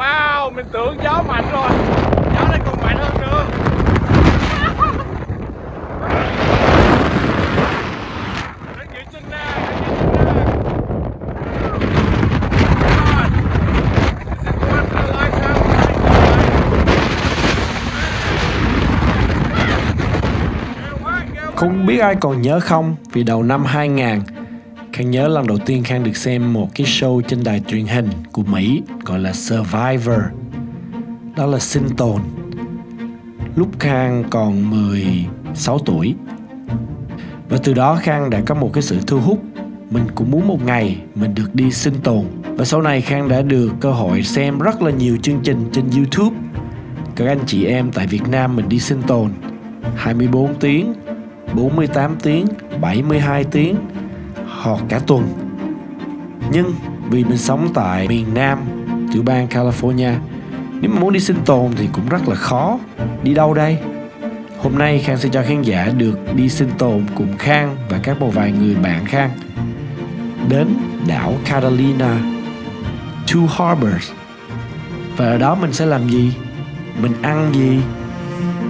Wow, mình tưởng gió mạnh rồi. Gió này còn mạnh hơn nữa. Nó giữ chân ra, Không biết ai còn nhớ không, vì đầu năm 2000, Khang nhớ lần đầu tiên Khang được xem một cái show trên đài truyền hình của Mỹ, gọi là Survivor. Đó là sinh tồn. Lúc Khang còn 16 tuổi. Và từ đó Khang đã có một cái sự thu hút mình cũng muốn một ngày mình được đi sinh tồn và sau này Khang đã được cơ hội xem rất là nhiều chương trình trên YouTube các anh chị em tại Việt Nam mình đi sinh tồn 24 tiếng 48 tiếng 72 tiếng hoặc cả tuần. Nhưng vì mình sống tại miền Nam, tiểu bang California, nếu mà muốn đi sinh tồn thì cũng rất là khó. Đi đâu đây? Hôm nay Khang sẽ cho khán giả được đi sinh tồn cùng Khang và các một vài người bạn Khang đến đảo Catalina, Two Harbors. Và ở đó mình sẽ làm gì? Mình ăn gì?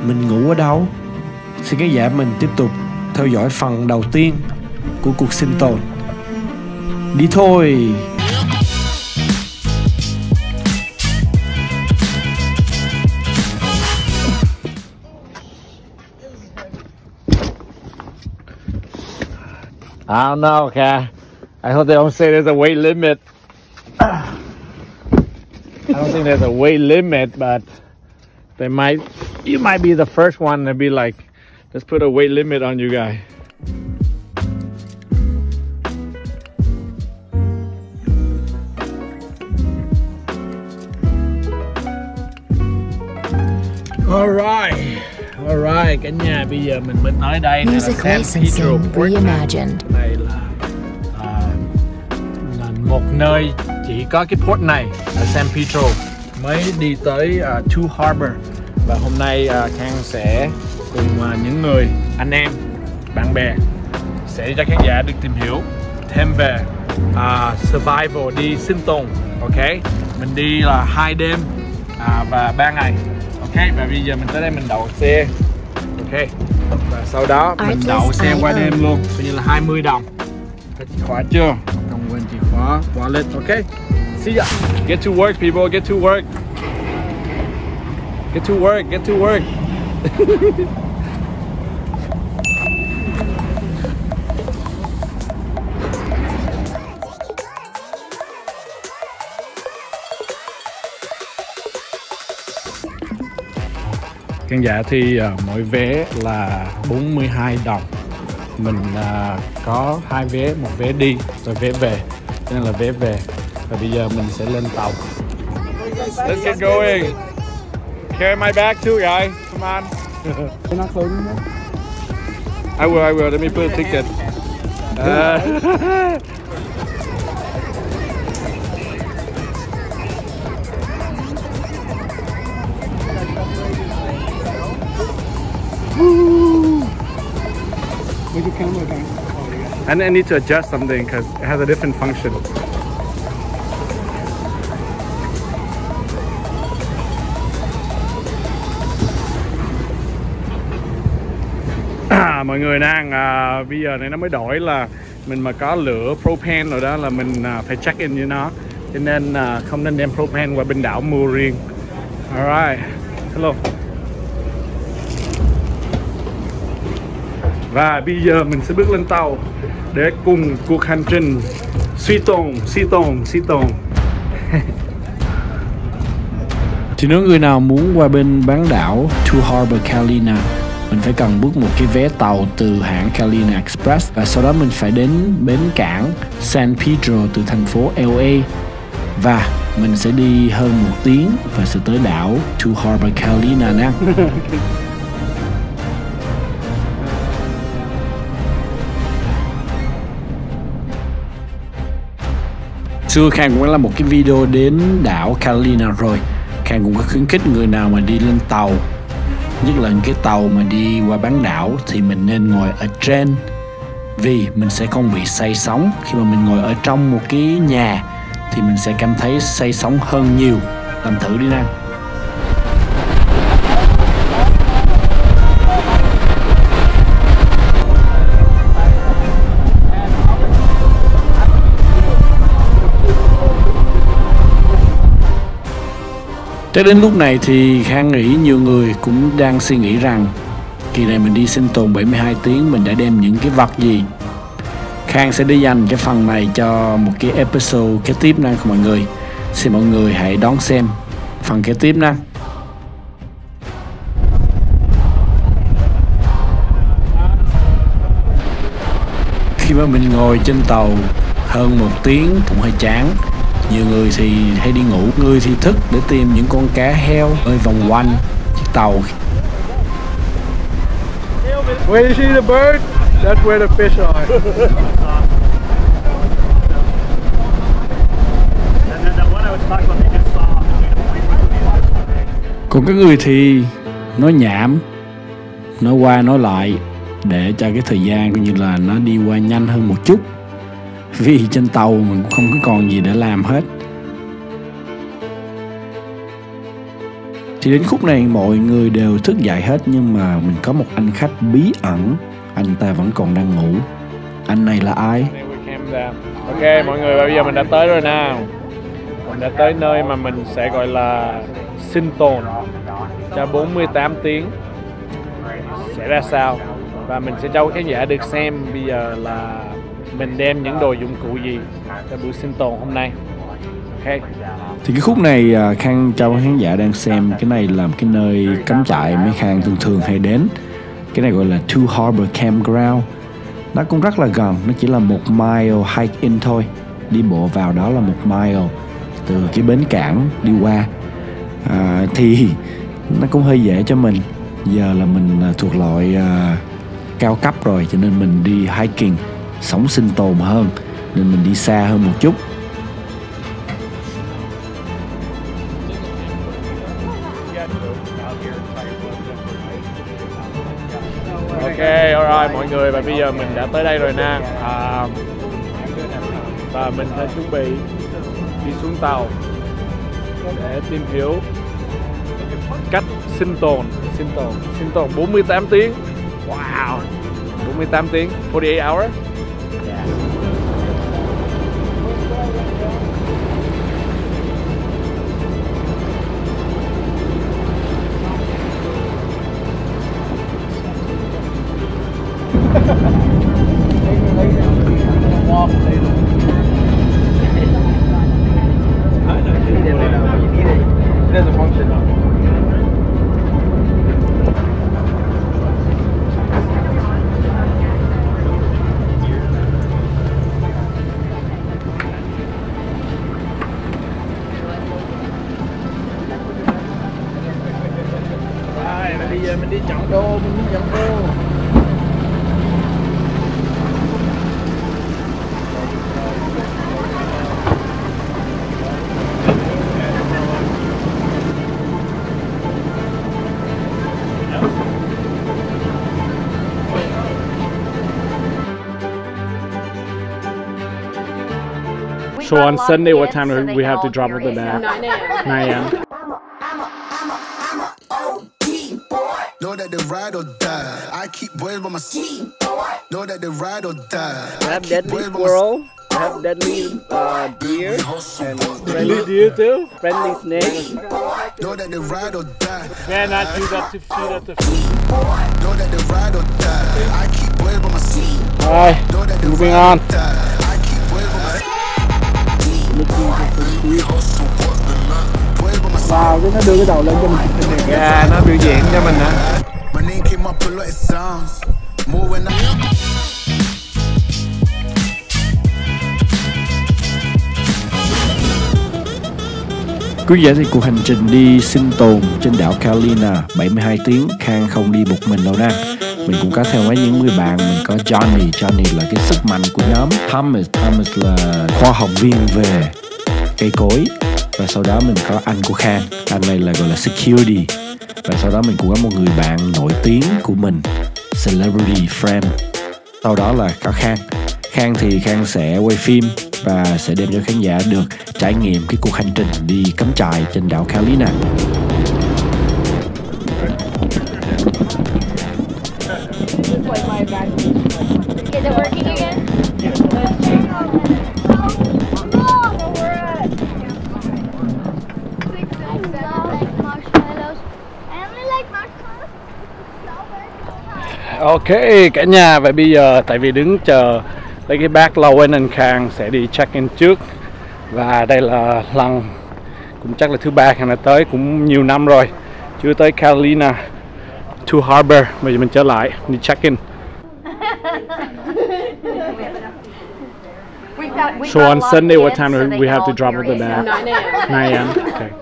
Mình ngủ ở đâu? Xin khán giả mình tiếp tục theo dõi phần đầu tiên. Của cuộc sinh tồn đi thôi I don't know, okay. I hope they don't say there's a weight limit. I don't think there's a weight limit, but they might. You might be the first one to be like, let's put a weight limit on you guys. Alright, alright, cả nhà bây giờ mình mới tới đây nè là Music San licensing reimagined. Đây là, à, là một nơi chỉ có cái port này ở San Pedro. Mới đi tới uh, Two Harbor. Và hôm nay uh, Khang sẽ cùng uh, những người anh em bạn bè sẽ cho khán giả được tìm hiểu thêm về uh, survival đi sinh tồn ok? Mình đi là hai đêm à, và ba ngày ok và bây giờ mình tới đây mình đậu xe. Ok và sau đó mình đậu xe qua đêm luôn. Coi như là 20 đồng. Có chìa khóa chưa? Không quên chìa khóa wallet. Ok see ya. Get to work people get to work. Get to work get to work khán giả thì ờ, mỗi vé là 42 đồng. Mình ờ, có hai vé một vé đi rồi vé về. Cho nên là vé về. Và bây giờ mình sẽ lên tàu. Let's get going. Carry my bag too guys come on. I will I will. Let me put a ticket. Uh, and I need to adjust something because it has a different function. À, mọi người đang à, bây giờ này nó mới đổi là mình mà có lửa propane rồi đó là mình à, phải check in với nó. Cho nên à, không nên đem propane qua bên đảo mua riêng. Alright hello. Và bây giờ mình sẽ bước lên tàu để cùng cuộc hành trình suy tồn suy tồn suy tồn Thì nếu người nào muốn qua bên bán đảo Two Harbor Carolina mình phải cần book một cái vé tàu từ hãng Carolina Express và sau đó mình phải đến bến cảng San Pedro từ thành phố LA và mình sẽ đi hơn một tiếng và sẽ tới đảo Two Harbor Carolina nha. Xưa Khang cũng đã làm một cái video đến đảo Carolina rồi. Khang cũng có khuyến khích người nào mà đi lên tàu, Nhất là những cái tàu mà đi qua bán đảo Thì mình nên ngồi ở trên, Vì mình sẽ không bị say sóng. Khi mà mình ngồi ở trong một cái nhà Thì mình sẽ cảm thấy say sóng hơn nhiều. Làm thử đi Nam. Cho đến lúc này thì Khang nghĩ nhiều người cũng đang suy nghĩ rằng kỳ này mình đi sinh tồn 72 tiếng, mình đã đem những cái vật gì? Khang sẽ đi dành cái phần này cho một cái episode kế tiếp nha mọi người. Xin mọi người hãy đón xem phần kế tiếp nha. Khi mà mình ngồi trên tàu hơn một tiếng cũng hơi chán nhiều người thì hay đi ngủ người thì thức để tìm những con cá heo bơi vòng quanh chiếc tàu Where you see the bird? That's where the fish are. còn có người thì nói nhảm nói qua nói lại để cho cái thời gian coi như là nó đi qua nhanh hơn một chút vì trên tàu mình cũng không có còn gì để làm hết. Thì đến khúc này mọi người đều thức dậy hết, nhưng mà mình có một anh khách bí ẩn. Anh ta vẫn còn đang ngủ. Anh này là ai? Ok, mọi người, bây giờ mình đã tới rồi nào. Mình đã tới nơi mà mình sẽ gọi là sinh tồn cho 48 tiếng. Sẽ ra sao? Và mình sẽ cho khán giả được xem bây giờ là mình đem những đồ dụng cụ gì cho buổi sinh tồn hôm nay? Ok thì cái khúc này à, khang cho khán giả đang xem cái này là cái nơi cắm trại mấy khang thường thường hay đến. Cái này gọi là Two Harbor Campground. Nó cũng rất là gần nó chỉ là một mile hike in thôi. Đi bộ vào đó là một mile từ cái bến cảng đi qua. À, thì nó cũng hơi dễ cho mình. Giờ là mình à, thuộc loại uh, cao cấp rồi cho nên mình đi hiking sống sinh tồn hơn nên mình đi xa hơn một chút. Ok alright mọi người và bây giờ mình đã tới đây rồi nè. À, và mình đã chuẩn bị đi xuống tàu để tìm hiểu cách sinh tồn. Sinh tồn sinh tồn 48 tiếng. Wow 48 tiếng 48 hours. So on Sunday, what time do we have to drop off the bag? 9 a.m. 9 a.m. Know that they ride or die. I keep boys by my seat. Know that they ride or die. I have deadly squirrel. I have deadly uh, deer and friendly deer too. Friendly snake. Know that they ride or die. Man, not do that to feed at the feet. Know that they ride or die. I keep boys by my seat. Alright, moving on. I keep vào Wow, cái nó đưa cái đầu lên cho mình chụp Yeah, nó biểu diễn cho mình á. Quý vị thì cuộc hành trình đi sinh tồn trên đảo Carolina 72 tiếng Khang không đi một mình đâu nha mình cũng có theo mấy những người bạn, mình có Johnny. Johnny là cái sức mạnh của nhóm. Thomas Thomas là khoa học viên về cây cối. Và sau đó mình có anh của Khang anh này là gọi là security. Và sau đó mình cũng có một người bạn nổi tiếng của mình, celebrity friend. Sau đó là có Khang Khang thì Khang sẽ quay phim và sẽ đem cho khán giả được trải nghiệm cái cuộc hành trình đi cắm trại trên đảo Carolina. Is it working again? Ok, cả nhà. Vậy bây giờ, tại vì đứng chờ lấy cái bác Lowen and Khang sẽ đi check in trước. Và đây là lần, cũng chắc là thứ ba Khang đã tới, cũng nhiều năm rồi. Chưa tới Carolina, to Harbor, bây giờ mình trở lại, đi check in. We've got, we've So on Sunday, what time so do they we have to drop off the bag? 9 a.m. 9 a.m. Okay.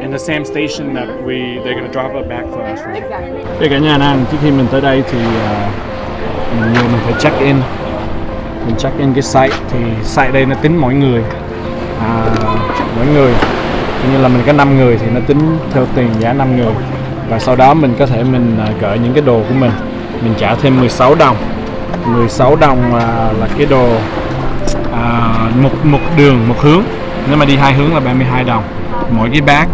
In the same station that we they're gonna drop it back for us. Right? Exactly. Thế cả nhà nè, trước khi mình tới đây thì à, mình phải check in Mình check in cái site thì site đây nó tính mỗi người à, Mỗi người Như là mình có 5 người thì nó tính theo tiền giá 5 người Và sau đó mình có thể mình à, gửi những cái đồ của mình mình trả thêm 16 đồng. 16 đồng à, là cái đồ à, một, một đường, một hướng. Nếu mà đi hai hướng là 32 đồng Mỗi cái bag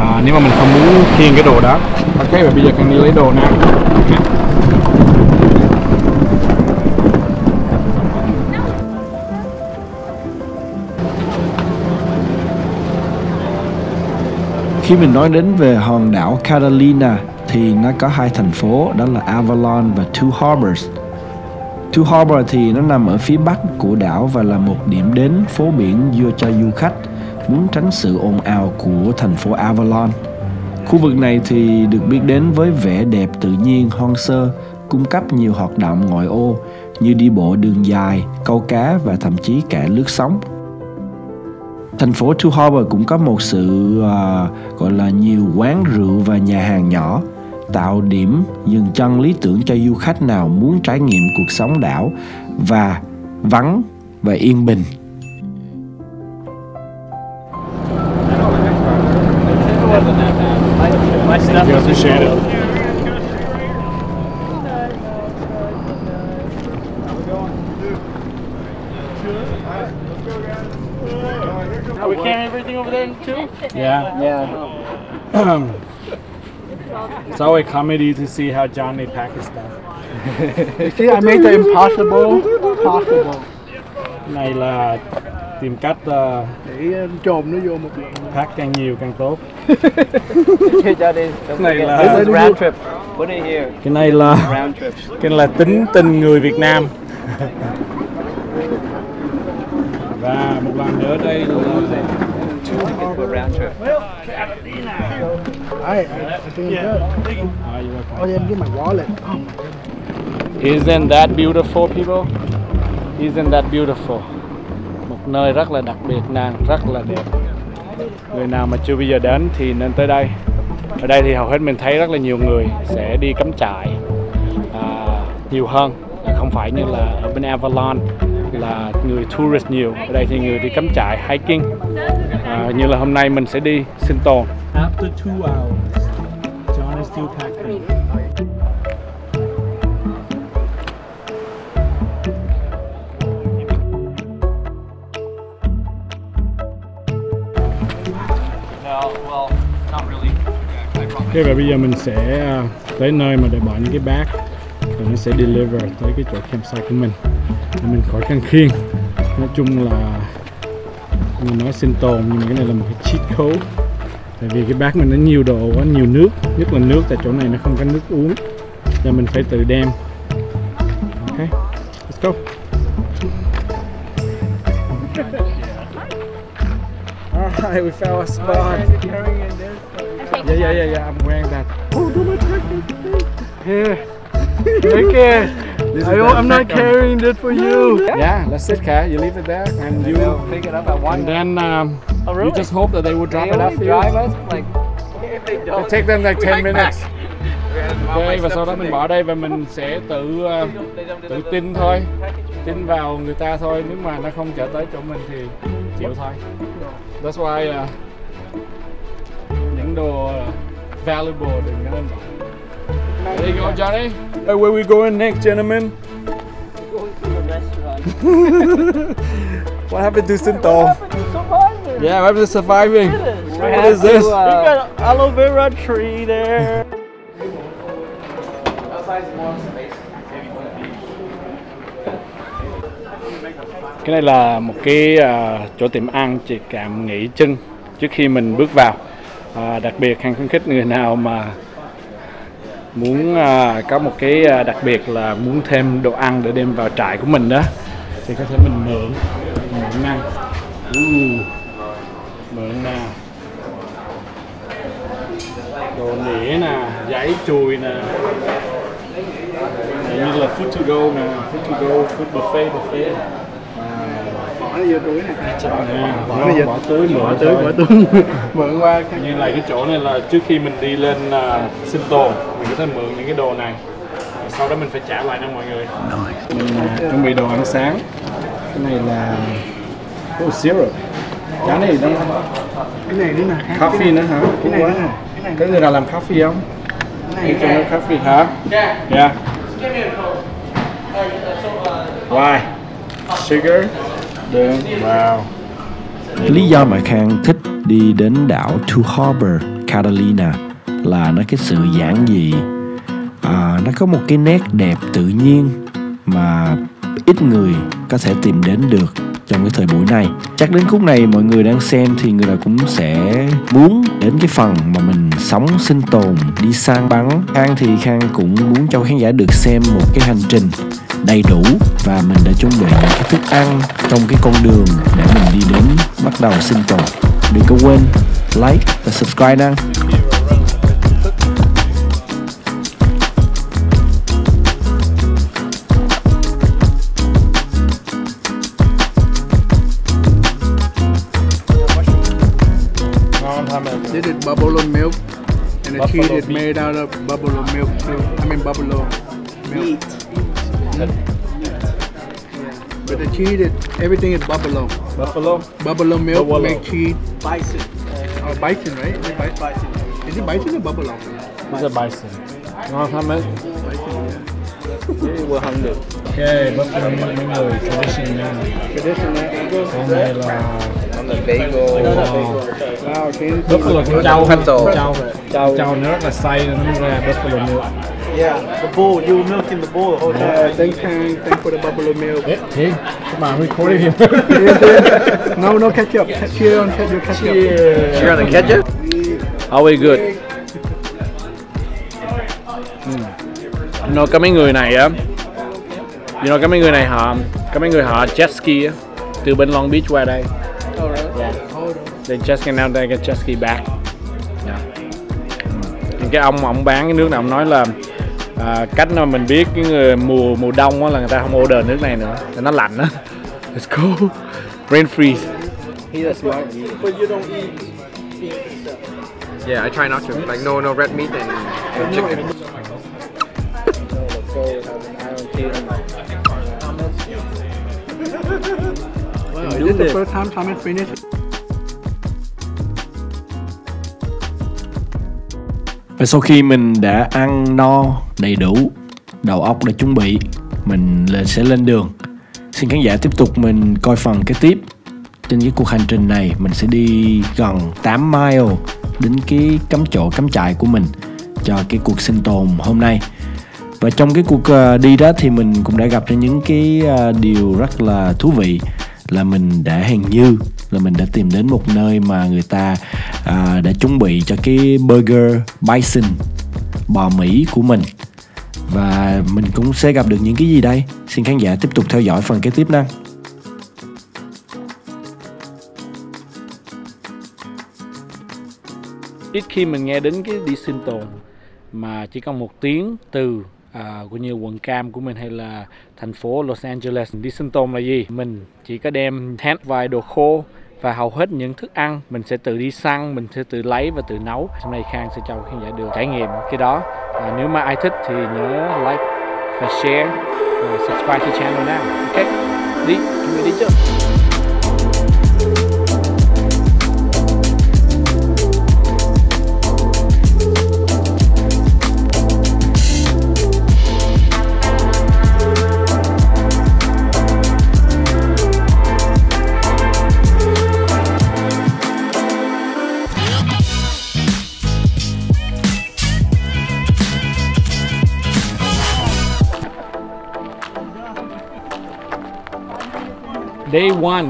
à, Nếu mà mình không muốn khiêng cái đồ đó. Ok và bây giờ cần đi lấy đồ nè. Okay. Khi mình nói đến về hòn đảo Catalina thì nó có hai thành phố đó là Avalon và Two Harbors. Two Harbor thì nó nằm ở phía bắc của đảo và là một điểm đến phố biển dựa cho du khách muốn tránh sự ồn ào của thành phố Avalon. Khu vực này thì được biết đến với vẻ đẹp tự nhiên hoang sơ, cung cấp nhiều hoạt động ngoại ô như đi bộ đường dài, câu cá và thậm chí cả lướt sóng. Thành phố Two Harbor cũng có một sự uh, gọi là nhiều quán rượu và nhà hàng nhỏ tạo điểm dừng chân lý tưởng cho du khách nào muốn trải nghiệm cuộc sống đảo và vắng và yên bình. You appreciate it. we carry everything over there too? Yeah. Yeah. It's always comedy to see how Johnny stuff. You see, I made the impossible possible. Này là tìm cách uh, Để trộm nó vô một lượng. pack càng nhiều càng tốt. Don't Này là- this is round trip. Put it here. Cái này là Round trip. cái này là tính tình người Việt Nam. Và một lần nữa đây là For round trip. Good. Oh, yeah, get my wallet. Isn't that beautiful people? Isn't that beautiful? Một nơi rất là đặc biệt nè, rất là đẹp. Người nào mà chưa bao giờ đến thì nên tới đây. Ở đây thì hầu hết mình thấy rất là nhiều người sẽ đi cắm trại à, nhiều hơn, không phải như là ở bên Avalon là người tourist nhiều. Ở đây thì người đi cắm trại hiking. À, như là hôm nay mình sẽ đi sinh tồn. After two hours, John is still packing. Thế và bây giờ mình sẽ à, tới nơi mà để bỏ những cái bag rồi nó sẽ deliver tới cái chỗ campsite của mình để mình khỏi khăn khiêng nói chung là mình nói sinh tồn nhưng mà cái này là một cái cheat code tại vì cái bag mình nó nhiều đồ quá nhiều nước nhất là nước tại chỗ này nó không có nước uống cho mình phải tự đem ok let's go Alright, we found a spot. Yeah, yeah, yeah, yeah. I'm wearing that. Oh, do my Here. Take it. I, I'm not carrying this for you. Yeah, that's it, Kat. You leave it there, and you. Pick it up at one. And then um, oh, you really? just hope that they will drop they it off for you. drive us like. If they don't, take them like 10 Right minutes. back. Ok, và sau đó mình bỏ đây và mình sẽ tự uh, tự tin thôi, tin vào người ta thôi. Nếu mà nó không chở tới chỗ mình thì chịu thôi. That's why uh, những đồ uh, valuable đừng có nên bỏ. There you go, Johnny. Hey, where we going next, gentlemen? Going to the restaurant. What happened to Sinto? Surviving. Yeah, what happened to surviving? What is this? You got an aloe vera tree there. Cái này là một cái à, chỗ tiệm ăn chị cảm nghỉ chân trước khi mình bước vào. À, đặc biệt hàng khuyến khích người nào mà muốn uh, có một cái uh, đặc biệt là muốn thêm đồ ăn để đem vào trại của mình đó thì có thể mình mượn mượn ăn. Uh, mượn nè. Đồ nĩa nè, giấy chùi nè. Như là food to go nè, food to go, food buffet buffet. Nó vô túi này. Nè, Bỏ nó vô bỏ túi. mượn Bỏ túi, bỏ túi. Mượn qua cái như là cái chỗ này là trước khi mình đi lên uh, sinh tồn mình có thể mượn những cái đồ này. Rồi sau đó mình phải trả lại cho mọi người. Mình uh, chuẩn bị đồ ăn sáng. Cái này là oh, syrup. Cái này nó cái này nữa nè. coffee nữa hả? Cái này nữa nè. Cái người nào làm coffee không? Cái này. cho coffee hả? Yeah. Why? Sugar? đường wow Lý do mà Khang thích đi đến đảo Two Harbor, Catalina là nó cái sự giản dị. À, nó có một cái nét đẹp tự nhiên mà ít người có thể tìm đến được trong cái thời buổi này. Chắc đến khúc này mọi người đang xem thì người nào cũng sẽ muốn đến cái phần mà mình sống sinh tồn, đi săn bắn. Khang thì Khang cũng muốn cho khán giả được xem một cái hành trình đầy đủ và mình đã chuẩn bị những cái thức ăn trong cái con đường để mình đi đến bắt đầu sinh tồn đừng có quên like và subscribe nha ngon thôi mà This is buffalo milk. And the Buffalo cheese is beef. made out of buffalo milk too. I mean buffalo milk. But the cheese is everything is buffalo. buffalo Buffalo milk Buffalo. make cheese. Bison. Oh, bison, right? Is it bison? Is it bison or buffalo? It's a bison. Ngon lắm ấy. Vừa hâm được. Ok, buffalo milk mấy người tradition nha. Traditional. Con này là On the bagel. wow. Wow, can buffalo con trâu, Pretzel. con trâu, trâu, trâu nó rất là say nó mới ra buffalo milk. Yeah, the bull. You were milking the bull the whole time. Yeah, thanks, Kang. Thanks for the buffalo milk. Eh, see? Come on, recording him. no, no ketchup. Cheer on ketchup. ketchup. You're on the ketchup? Are we good? You know, có mấy người này á You know, có mấy người này họ Có mấy người họ jet ski á Từ bên Long Beach qua đây All right. Yeah. Jet ski now they get ski back yeah. Cái ông ông bán cái nước này ông nói là à, Cách mà mình biết cái người mùa mùa đông á là người ta không order nước này nữa nó lạnh á Let's go Rain freeze He's a smart But you don't eat. Yeah, I try not to. Like no no red meat and, and chicken. Wow, is this the first time Thomas finished? và sau khi mình đã ăn no đầy đủ đầu óc đã chuẩn bị mình sẽ lên đường. Xin khán giả tiếp tục mình coi phần kế tiếp. Trên cái cuộc hành trình này mình sẽ đi gần 8 mile đến cái cắm chỗ cắm trại của mình cho cái cuộc sinh tồn hôm nay. Và trong cái cuộc ờ, đi đó thì mình cũng đã gặp ra những cái ờ, điều rất là thú vị là mình đã hình như là mình đã tìm đến một nơi mà người ta à, đã chuẩn bị cho cái burger bison bò Mỹ của mình. Và mình cũng sẽ gặp được những cái gì đây? Xin khán giả tiếp tục theo dõi phần kế tiếp năng.ít khi mình nghe đến cái đi sinh tồn mà chỉ còn một tiếng từ à, của như quận cam của mình hay là thành phố Los Angeles. Đi sinh tồn là gì? Mình chỉ có đem hết vài đồ khô và hầu hết những thức ăn mình sẽ tự đi săn mình sẽ tự lấy và tự nấu. Hôm nay Khang sẽ cho khán giả được trải nghiệm cái đó. À, nếu mà ai thích thì nhớ like và share và subscribe cho channel nào ok đi chúng mình đi chưa day one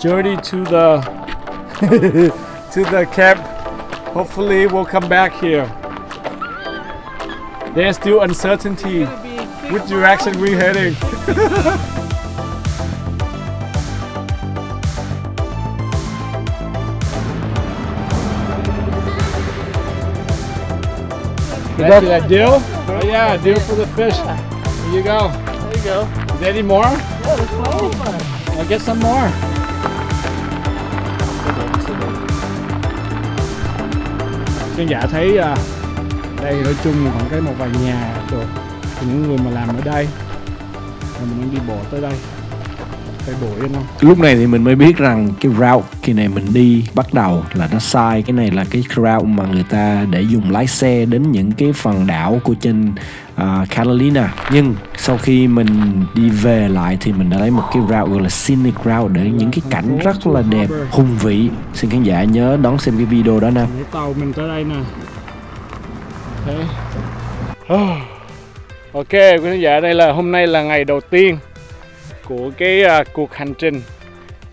journey to the to the camp. Hopefully, we'll come back here. There's still uncertainty. Which direction we're heading? That's a deal? Oh yeah, deal for the fish. Here you go. There you go. Is there any more? Yeah. I'll get some more. Khán giả thấy à, đây nói chung là còn cái một vài nhà của của những người mà làm ở đây và mình đang đi bộ tới đây phải bụi yên không lúc này thì mình mới biết rằng cái route khi này mình đi bắt đầu là nó sai cái này là cái route mà người ta để dùng lái xe đến những cái phần đảo của trên à, uh, Carolina nhưng sau khi mình đi về lại thì mình đã lấy một cái route gọi là scenic route để những cái cảnh rất là đẹp hùng vĩ. Xin khán giả nhớ đón xem cái video đó nè tàu mình tới đây nè. Ok. Quý khán giả đây là hôm nay là ngày đầu tiên của cái uh, cuộc hành trình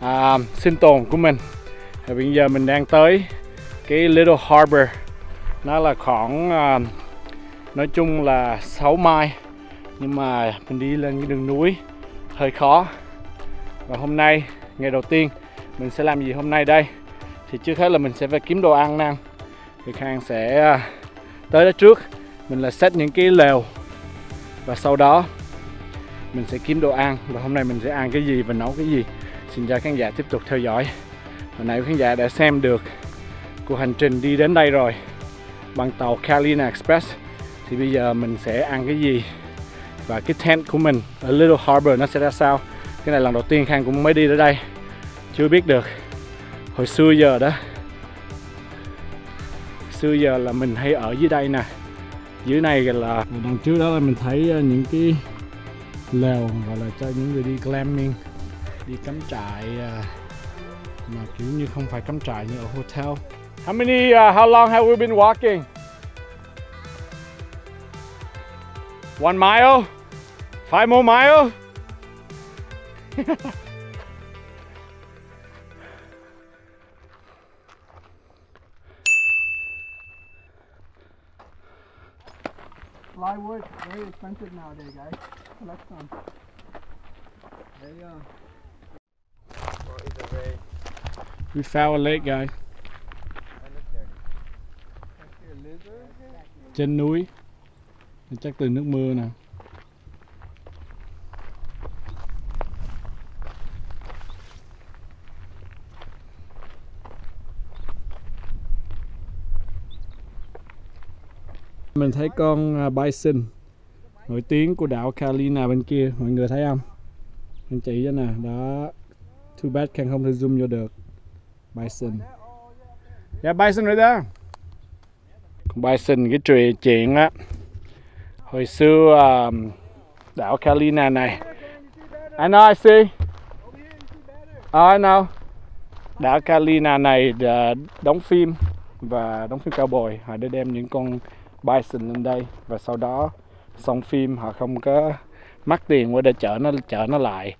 uh, sinh tồn của mình. Thì bây giờ mình đang tới cái Little Harbor nó là khoảng uh, nói chung là 6 mile nhưng mà mình đi lên cái đường núi hơi khó. Và hôm nay, ngày đầu tiên, mình sẽ làm gì hôm nay đây? Thì trước hết là mình sẽ phải kiếm đồ ăn nè. Thì Khang sẽ à, tới đó trước. Mình là set những cái lều. Và sau đó, mình sẽ kiếm đồ ăn. Và hôm nay mình sẽ ăn cái gì và nấu cái gì? Xin chào khán giả tiếp tục theo dõi. Hồi nãy khán giả đã xem được cuộc hành trình đi đến đây rồi bằng tàu Carolina Express. Thì bây giờ mình sẽ ăn cái gì? Và cái tent của mình ở Little Harbor nó sẽ ra sao cái này lần đầu tiên Khang cũng mới đi tới đây chưa biết được hồi xưa giờ đó xưa giờ là mình hay ở dưới đây nè dưới này là đằng trước đó là mình thấy ờ, những cái lều gọi là cho những người đi glamping đi cắm trại ờ, mà kiểu như không phải cắm trại như ở hotel How many uh, how long have we been walking? One mile? Five more mile? Plywood, very expensive nowadays, guys. Collect some. There you go. We found a lake guys. Trên núi. Chắc từ nước mưa nè. Mình thấy con à, bison nổi tiếng của đảo Carolina bên kia, mọi người thấy không? Mình chỉ cho nè, đó. Too bad Khang không thể zoom vô được. Bison. Yeah, bison right there. Con bison cái chuyện chuyện á. Hồi xưa um, đảo Carolina này. I know, I see. Oh, I know. Đảo Carolina này đã đóng phim và đóng phim cowboy. Họ đã đem những con bison lên đây. Và sau đó xong phim họ không có mắc tiền qua để chở nó chở nó lại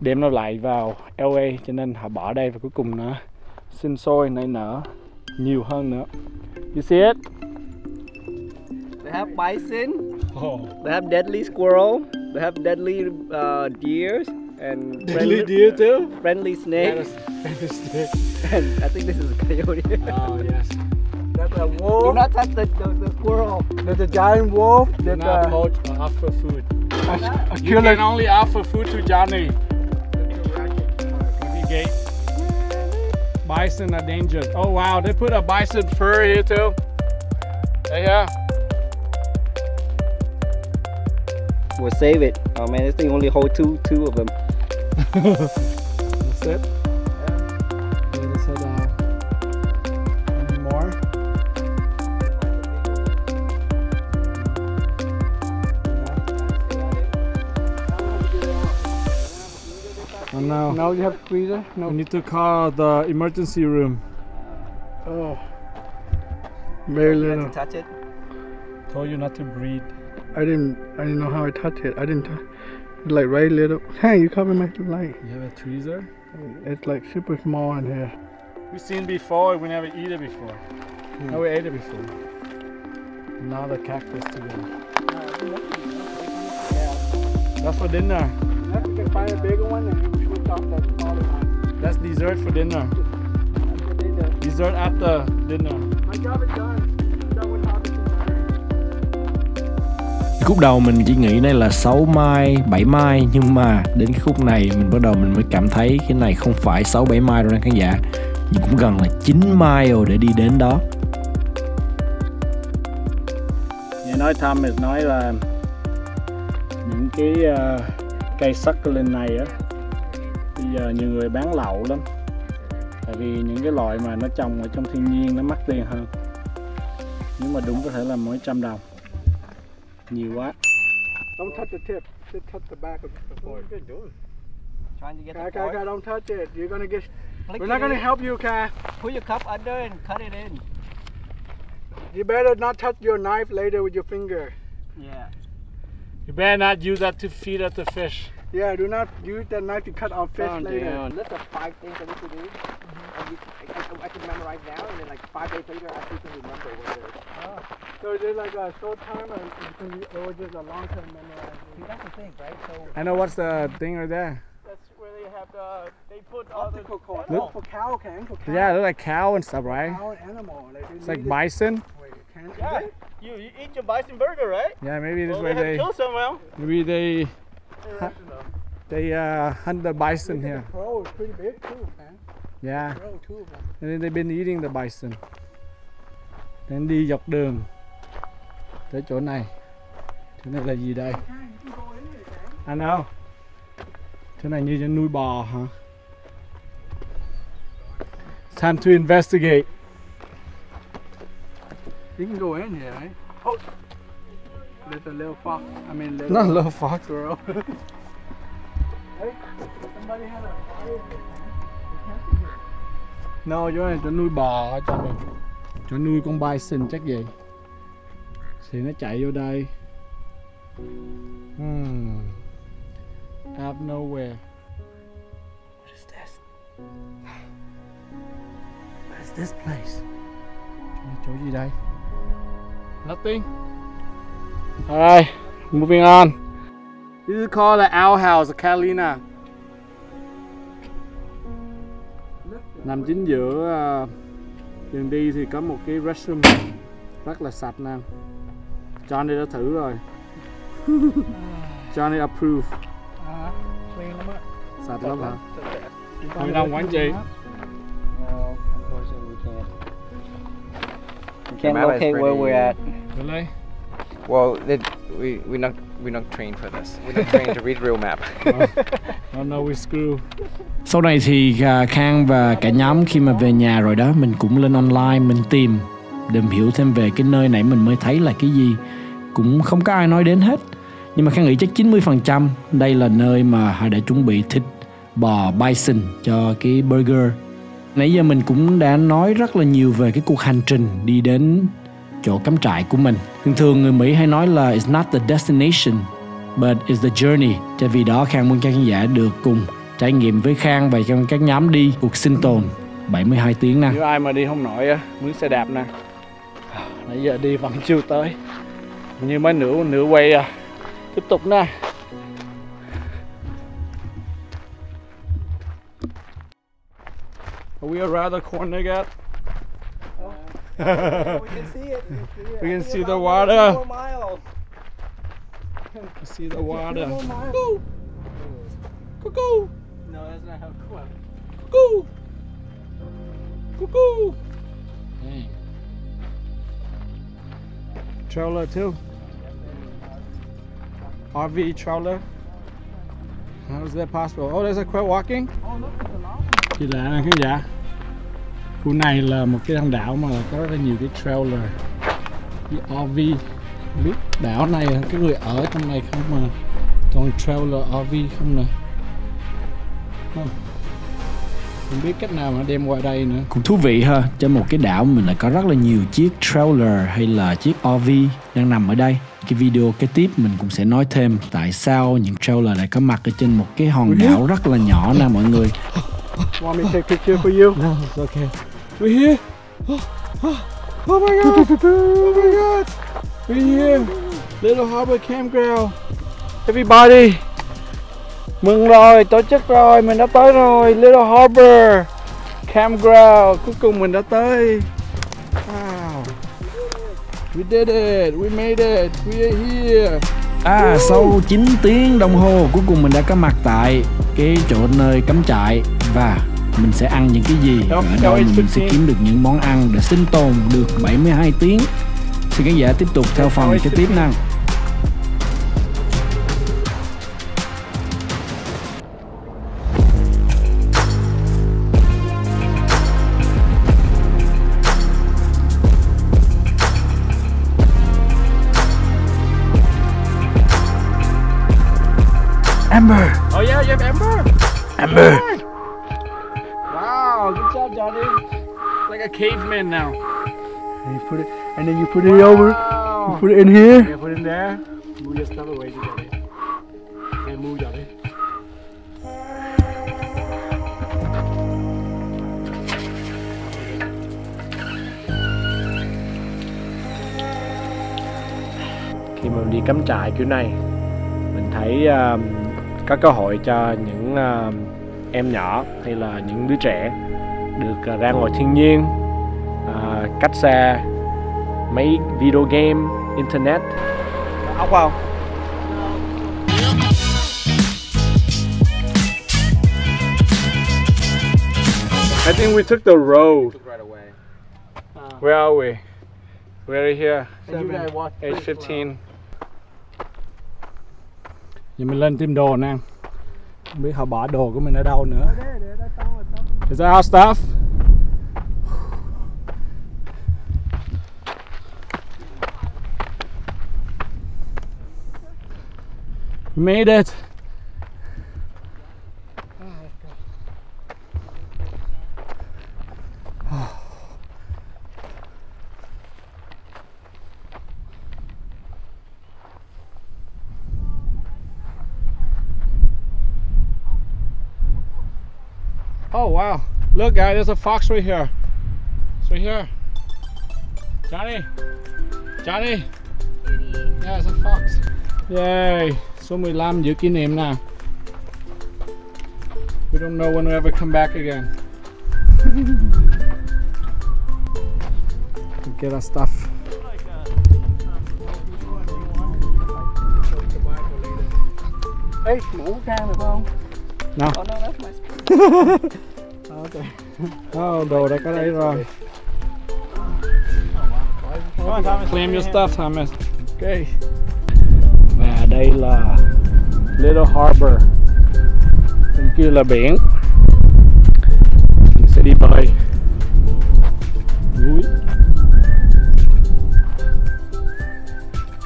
đem nó lại vào LA cho nên họ bỏ đây và cuối cùng nó sinh sôi nảy nở nhiều hơn nữa. You see it? They have bison, oh. they have deadly squirrel, they have deadly uh, deers, and Deadly friendly, deer too? friendly snake. and I think this is a coyote. oh yes That's a Do not touch the, the, the squirrel. There's a giant wolf. do There's not uh, a, poach or offer food a, a you killer. can only offer food to Johnny gate. Bison are dangerous. Oh wow, they put a bison fur here too. Hey, yeah. We'll save it. Oh man, this thing only hold two two of them. That's it. Now you have freezer. We No. We need to call the emergency room. Oh. Very You have little. to touch it. Told you not to breathe. I didn't. I didn't know how I touched it. I didn't. T- Like right little. Hey, you cover my light. You have a tweezer? It's like super small in here. We've seen before, we never eat it before. No, we ate it before. Now the cactus together. That's for dinner. Unless you can find a bigger one That's dessert for dinner. Dessert after dinner. My job is done. Khúc đầu mình chỉ nghĩ đây là 6 mai 7 mai nhưng mà đến cái khúc này mình bắt đầu mình mới cảm thấy cái này không phải 6 7 mai đâu nha khán giả nhưng cũng gần là 9 mai rồi để đi đến đó Nghe nói Thomas nói là những cái uh, cây succulent này á giờ nhiều người bán lậu lắm tại vì những cái loại mà nó trồng ở trong thiên nhiên nó mắc tiền hơn nhưng mà đúng có thể là mỗi trăm đồng nhiều quá Don't touch the tip. Just touch the back of the board. What are you doing? Trying to get Kai, the Kai, Kai, fork. don't touch it. You're gonna get. Flick We're not gonna in. help you, Kai. Put your cup under and cut it in. You better not touch your knife later with your finger. Yeah. You better not use that to feed at the fish. Yeah, do not use that knife to cut off fish Calm later. down. List of five things I need to do. And you, I, I, I can memorize now, and then like five days later, I actually can remember what it is. Ah. So is it like a short time or, it can be- or just a long term memorizing? See, that's the thing, right? So I know what's the thing right there. That's where they have the. They put all the. cord. Look for cow, can for cow. Yeah, it look like cow and stuff, right? Cow and animal. Like It's like bison. Wait, can Yeah. You, you eat your bison burger, right? Yeah, maybe this Well, way they they have to kill someone. maybe they they uh, hunt the bison here. Crow is pretty big too, man. Yeah. Crow, two of them. And then they've been eating the bison. Then đi dọc đường tới chỗ này. Chỗ này là gì đây? I know. Chỗ này như nuôi bò hả? Time to investigate. You can go in here, right? Oh, there's a little fox. I mean, little Not a little fox. squirrel. hey, somebody had a fire. No, chỗ này chỗ nuôi bò trong này. Chỗ nuôi con bison chắc gì. Thì nó chạy vô đây. Hmm. Out of nowhere. What is this? What is this place? Chỗ, chỗ gì đây? Nothing. Alright, moving on. This is called the owl house Catalina. nằm chính giữa ờ, đường đi thì có một cái restroom rất là sạch nè Johnny đã thử rồi Johnny approve clean sạch lắm hả trị No, unfortunately we can't. We locate where we're at. really Well, it, we we not we're not trained for this. We're not trained to read real map. oh no we screw sau này thì à, Khang và cả nhóm khi mà về nhà rồi đó mình cũng lên online mình tìm tìm hiểu thêm về cái nơi này mình mới thấy là cái gì cũng không có ai nói đến hết nhưng mà Khang nghĩ chắc 90% đây là nơi mà họ đã chuẩn bị thịt bò bison cho cái burger nãy giờ mình cũng đã nói rất là nhiều về cái cuộc hành trình đi đến chỗ cắm trại của mình. Thường thường người Mỹ hay nói là it's not the destination, but it's the journey. Cho vì đó, Khang muốn cho khán giả được cùng trải nghiệm với Khang và trong các nhóm đi cuộc sinh tồn. 72 tiếng nè. Nếu ai mà đi không nổi á mướn xe đạp nè. Nãy giờ đi vẫn chưa tới. Như mấy nửa nửa quay à. Tiếp tục nè. Are we around the corner yet? we can see it. We can see the water. Four miles. See the water. Cuckoo. Cuckoo. No, that's not how it works. Cuckoo. Cuckoo. Dang. Trailer too. RV trailer. How is that possible? Oh, there's a quail walking. Chị lạ nè khán giả. Khu này là một cái hòn đảo mà có rất là nhiều cái trailer. Cái RV. Biết đảo này cái người ở trong này không mà toàn trailer RV không nè. Không biết cách nào mà đem qua đây nữa cũng thú vị ha trên một cái đảo mình lại có rất là nhiều chiếc trailer hay là chiếc RV đang nằm ở đây cái video kế tiếp mình cũng sẽ nói thêm tại sao những trailer lại có mặt ở trên một cái hòn đảo rất là nhỏ nè mọi người Want me to take a picture for you? no it's okay. We're here. Oh my god. Oh my god. We're here. Little Harbor Campground. Everybody. Mừng rồi tổ chức rồi mình đã tới rồi. Little Harbor Campground. Cuối cùng mình đã tới. Wow. We did it. We made it. We are here. À sau 9 tiếng đồng hồ cuối cùng mình đã có mặt tại cái chỗ nơi cắm trại và mình sẽ ăn những cái gì? Ở đâu mình sẽ kiếm được những món ăn để sinh tồn được 72 tiếng? Xin khán giả tiếp tục theo phần kế tiếp nào put it over. You put it in here. Yeah, put it in there. Move your stuff away together. Yeah, move Johnny. Khi mà mình đi cắm trại kiểu này, mình thấy um, có cơ hội cho những um, em nhỏ hay là những đứa trẻ được uh, ra ngoài thiên nhiên, uh, cách xa mấy video game, internet. Ốc không? I think we took the road. right away. Ah. Where are we? We're here. And you guys watch Age 15. Giờ mình lên tìm đồ nè. Không biết họ bỏ đồ của mình ở đâu nữa. Is that our stuff? We made it. Oh wow! Look, guys, there's a fox right here. It's right here. Johnny, Johnny. Yeah, it's a fox. Yay! Số 15 giữ kỷ niệm nè. We don't know when we'll ever come back again. Get our stuff. Ê, mũ can được không? No. Oh no, that's my Okay. Oh, đồ đã có đây rồi. Claim your stuff, Thomas. Okay. Và đây là Little Harbor. Bên kia là biển. Mình sẽ đi bơi. Núi.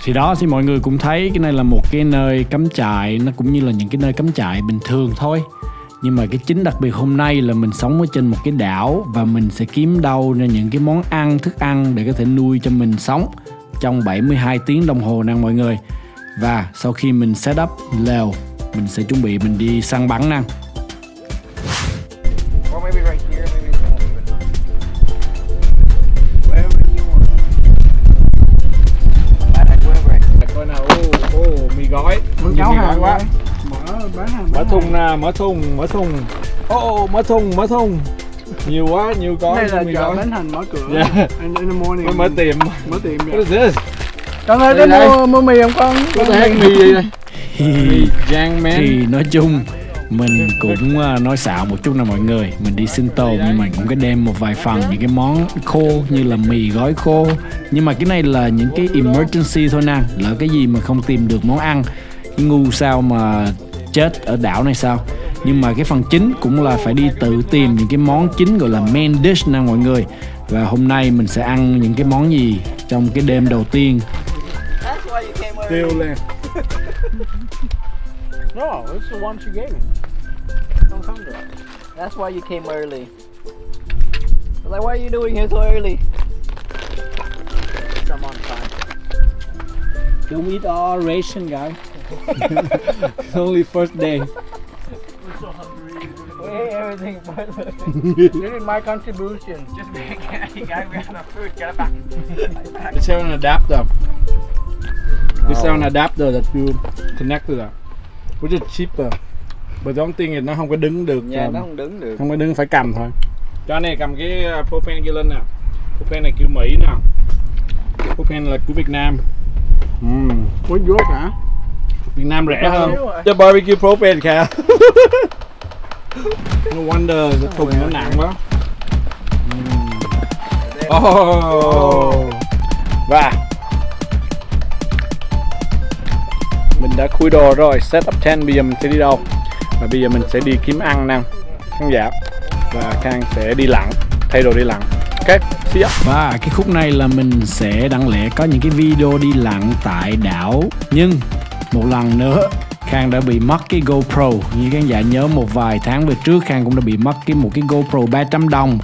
Thì đó thì mọi người cũng thấy cái này là một cái nơi cắm trại Nó cũng như là những cái nơi cắm trại bình thường thôi Nhưng mà cái chính đặc biệt hôm nay là mình sống ở trên một cái đảo Và mình sẽ kiếm đâu ra những cái món ăn, thức ăn để có thể nuôi cho mình sống Trong 72 tiếng đồng hồ nè mọi người và sau khi mình set up lều Mình sẽ chuẩn bị mình đi săn bắn nè mì gói. Mì hàng quá. Mở bán hàng. Mở bán thùng nè, mở thùng, mở thùng. Ô, ô, mở thùng, mở thùng. Nhiều quá, nhiều gói, Đây là chợ. Bến Thành mở cửa. Yeah. And in the morning. Mở tiệm. Mở tiệm What is this? Con ơi, đây. mua, mua mì không con? What the heck mì gì đây? Mì Giang man. thì nói chung mình cũng à, nói xạo một chút nè mọi người mình đi sinh tồn nhưng mà cũng có đem một vài phần những cái món khô như là mì gói khô nhưng mà cái này là những cái emergency thôi nè lỡ cái gì mà không tìm được món ăn cái ngu sao mà chết ở đảo này sao nhưng mà cái phần chính cũng là phải đi tự tìm những cái món chính gọi là main dish nè mọi người và hôm nay mình sẽ ăn những cái món gì trong cái đêm đầu tiên Tiêu lên. No, it's the one she gave me. Don't come to it. That's why you came early. I was like, what are you doing here so early? I'm on time. Don't eat all ration, guys. it's only first day. Hey, everything. this is my contribution. Just make you guys have enough food. Get it back. It's an adapter. It's an adapter that you connect to that. Which is cheaper. But don't think it nó không có đứng được. Nhà um, nó không đứng được. không có đứng phải cầm thôi. Cho này cầm cái uh, propane kia lên nè. Propane này kiểu Mỹ nè. Propane là của Việt Nam. Mm. What yours, hả? Việt Nam rẻ hơn. À. Cho barbecue propane kìa. no wonder cái thùng nó nặng quá. Mm. Oh. Và mình đã khui đồ rồi, set up tent bây giờ mình sẽ đi đâu? Và bây giờ mình sẽ đi kiếm ăn nè, khán giả. Và Khang sẽ đi lặn, thay đồ đi lặn. Ok, see ya. Và cái khúc này là mình sẽ đăng lẽ có những cái video đi lặn tại đảo Nhưng một lần nữa Khang đã bị mất cái GoPro Như khán giả nhớ một vài tháng về trước Khang cũng đã bị mất cái một cái GoPro 300 đồng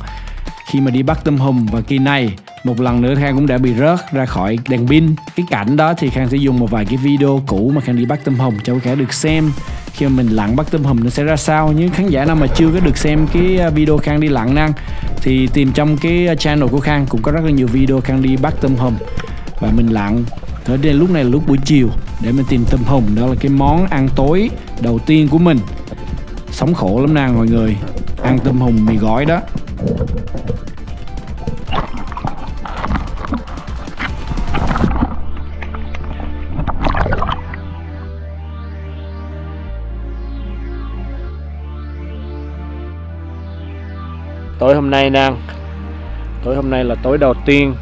khi mà đi bắt tôm hùm và kỳ này, một lần nữa Khang cũng đã bị rớt ra khỏi đèn pin. Cái cảnh đó thì Khang sẽ dùng một vài cái video cũ mà Khang đi bắt tôm hùm cho khán được xem. Khi mà mình lặn bắt tôm hùm nó sẽ ra sao? Những khán giả nào mà chưa có được xem cái à, video Khang đi lặn năng thì tìm trong cái à, channel của Khang cũng có rất là nhiều video Khang đi bắt tôm hùm. Và mình lặn ở đây lúc này là lúc buổi chiều, để mình tìm tôm hùm. Đó là cái món ăn tối đầu tiên của mình. Sống khổ lắm nè, mọi người. Ăn tôm hùm mì gói đó tối hôm nay đang tối hôm nay là tối đầu tiên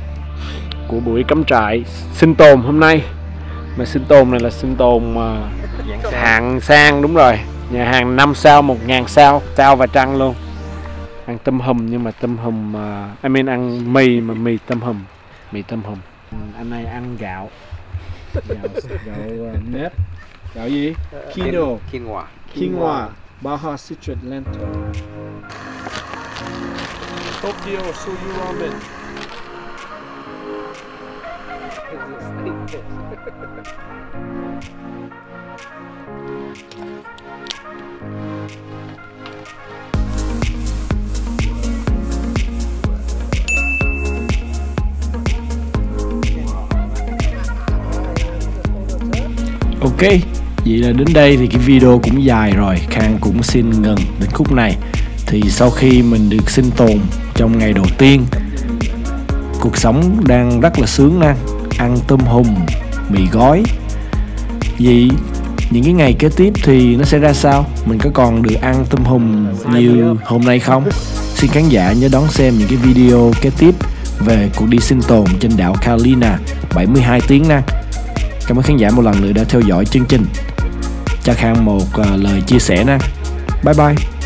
của buổi cắm trại sinh tồn hôm nay. Mà sinh tồn này là sinh tồn mà hạng sang đúng rồi. Nhà hàng 5 sao một ngàn sao sao và trăng luôn ăn tôm hùm nhưng mà tôm hùm uh, I mean ăn mì mà mì tôm hùm. Mì tôm hùm. Anh này ăn gạo. Gạo, gạo uh, nếp. Gạo gì? Kino Quinoa. quinoa baja citrus lentil Tokyo soyu ramen Ok, vậy là đến đây thì cái video cũng dài rồi. Khang cũng xin ngừng đến khúc này. Thì sau khi mình được sinh tồn trong ngày đầu tiên Cuộc sống đang rất là sướng năng Ăn tôm hùm, mì gói. Vậy những cái ngày kế tiếp thì nó sẽ ra sao? Mình có còn được ăn tôm hùm như hôm nay không? Xin khán giả nhớ đón xem những cái video kế tiếp về cuộc đi sinh tồn trên đảo Kalina. 72 tiếng năng Cảm ơn khán giả một lần nữa đã theo dõi chương trình. Cho Khang một à, lời chia sẻ nè Bye bye.